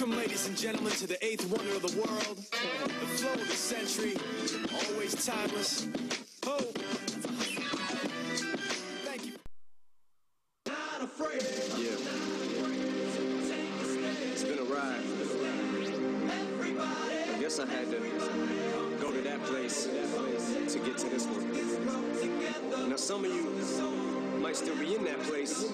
Welcome, ladies and gentlemen, to the eighth wonder of the world. The flow of the century, always timeless. Ho! Thank you. Not afraid. Yeah. It's been a ride. I guess I had to go to that place to get to this one. Now, some of you might still be in that place